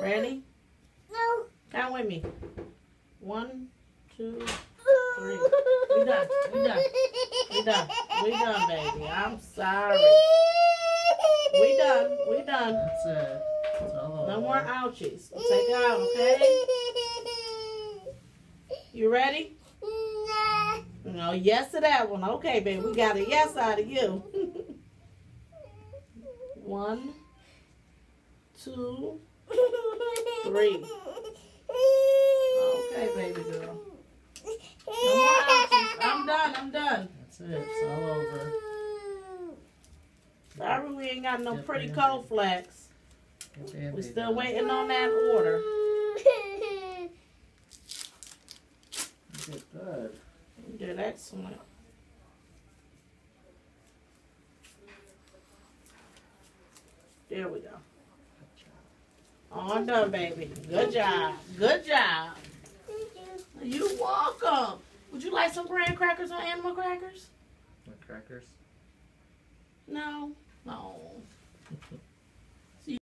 Ready? No. Count with me. One, two, three. We done. We done. We done. We done, baby. I'm sorry. We done. We done. That's it. It's all No over. more ouchies. Take it out, okay? You ready? No, yes to that one. Okay, baby. We got a yes out of you. one, two, three. Okay, baby girl. No more ouchies. I'm done. I'm done. That's it. It's all over. Sorry we ain't got no Get pretty Band-Aid. cold flex. We still on. waiting on that order. You did good. You did excellent. There we go. Good job. All done, baby. Good job. Good job. You welcome. Would you like some graham crackers or animal crackers? Want crackers? No. No.